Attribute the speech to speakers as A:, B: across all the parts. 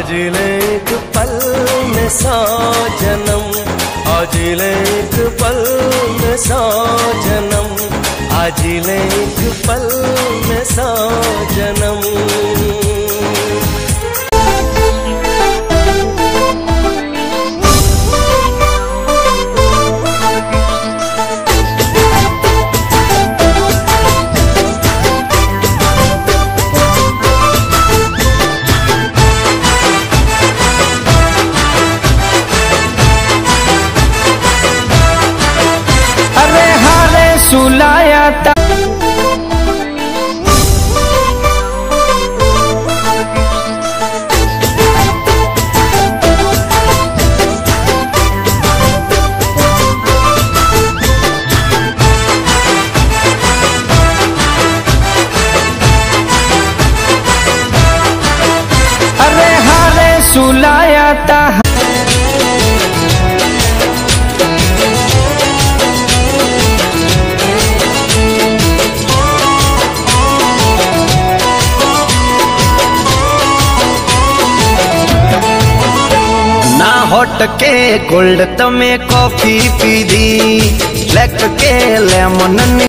A: आज लेक पल में सौ जन्म, आज लेक पल में सौ जन्म, आज लेक पल में सौ जन्म।
B: झुलाया था। के गोल्ड तमें कॉफ़ी पी दी ब्लैक के
C: लेमन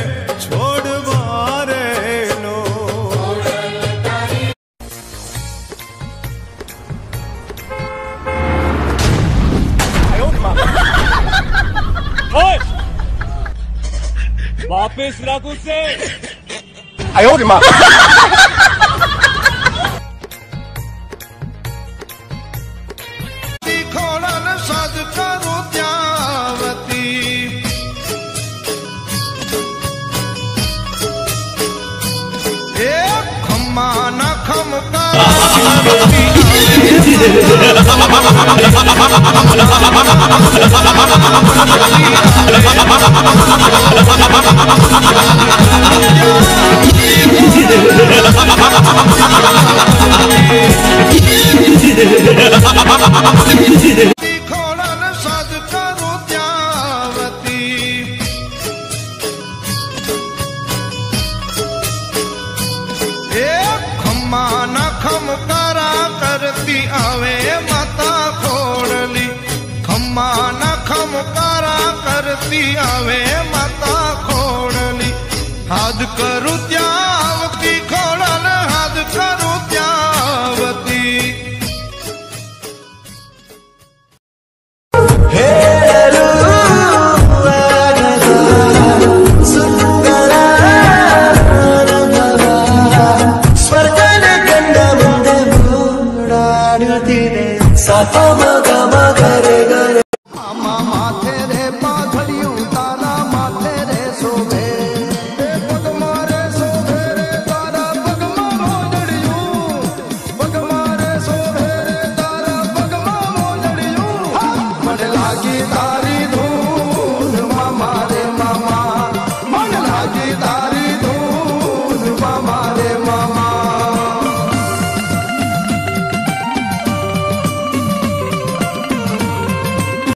D: वापस रख उसे।
C: आयो रिमा ખમકારા કરતી આવે માતા ખોડલી ખમ્મા ના ખમકારા કરતી આવે માતા ખોડની હાથ કરું ત્યાં